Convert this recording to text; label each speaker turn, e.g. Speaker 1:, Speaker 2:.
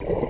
Speaker 1: you